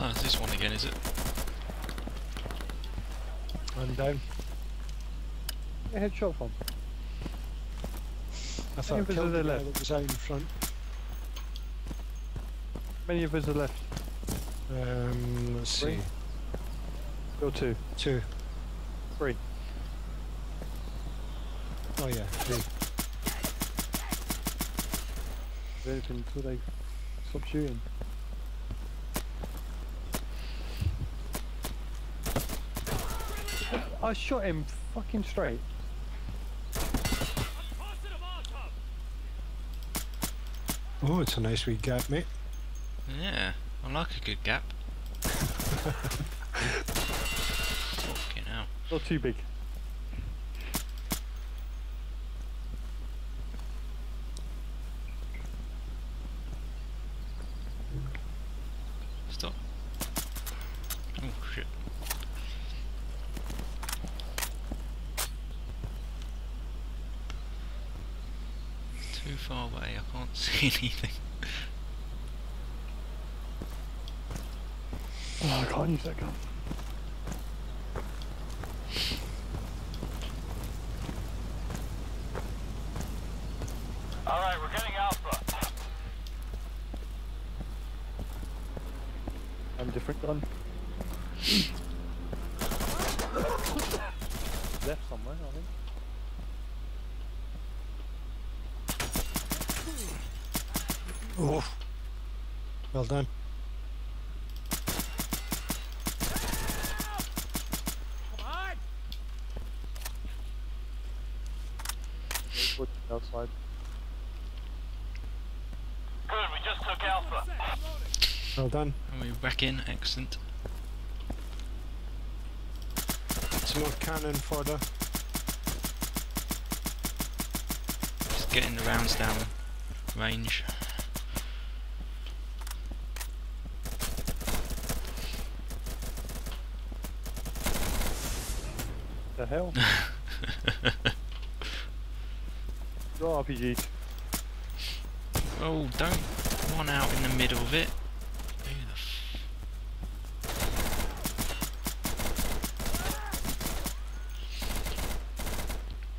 It's this one again, is it? I'm down. A headshot from. I thought I of us killed are the left? that was out in front. Many of us are left. Um, let's Three. see. Still two. Two. Three. Oh yeah, three. Is there anything until they stop shooting? I shot him fucking straight. Oh, it's a nice wee gap, mate. Yeah, I like a good gap. Fucking hell. Not too big. Stop. Oh shit. Too far away, I can't see anything. Oh, I can't use that gun. Alright, we're getting Alpha. I'm different gun. Left somewhere, I think. Oh. Well done. Outside. Good, we just took Alpha. Well done. Are we back in? Excellent. Some more cannon fodder. Just getting the rounds down range. The hell? Your RPG. oh, don't one out in the middle of it. Who the f-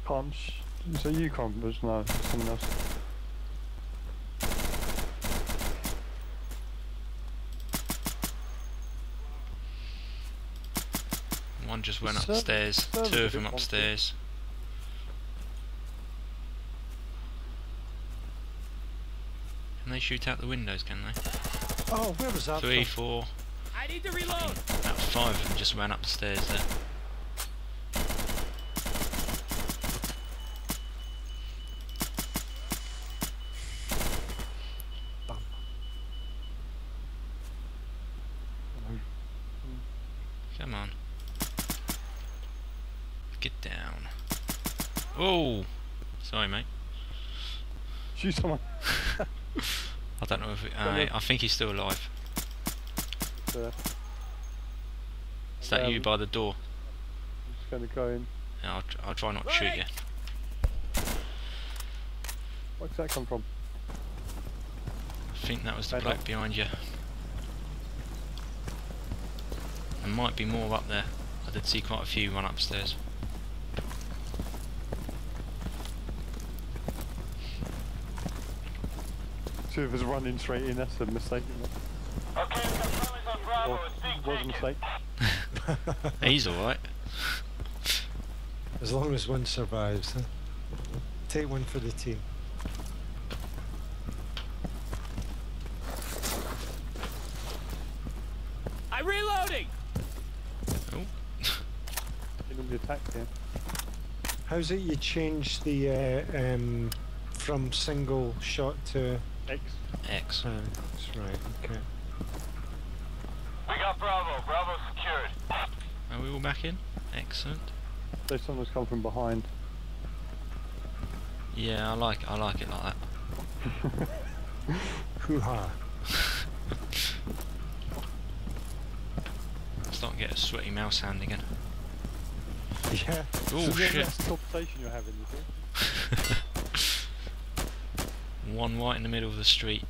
Comms. Is that you, Comms? No, it's someone else. One just went server- upstairs. Two of them upstairs. Can they shoot out the windows, can they? Oh, where was that Three, four. I need to reload. About five of them just ran upstairs there. Come on. Get down. Oh! Sorry, mate. Shoot someone. I don't know if it, uh. I think he's still alive. It's, uh, Is that you Um, by the door? I'm just gonna go in. Yeah, I'll, tr- I'll try not to shoot you. Where's that come from? I think that was the Right bloke up. behind you. There might be more up there. I did see quite a few run upstairs. Two of us running straight in, that's a mistake. isn't? Okay, we on Bravo. Or It's being was a taken. mistake. He's alright. As long as one survives. Huh? Take one for the team. I'm reloading. Oh, You normally attack here. How's it you change the uh, um, from single shot to? X. X. Uh, that's right. Okay. We got Bravo. Bravo secured. Are we all back in? Excellent. So someone's come from behind. Yeah, I like I like it like that. Hoo ha. Starting to get a sweaty mouse hand again. Yeah. Oh so shit! That's the conversation you're having, you see? One right in the middle of the street.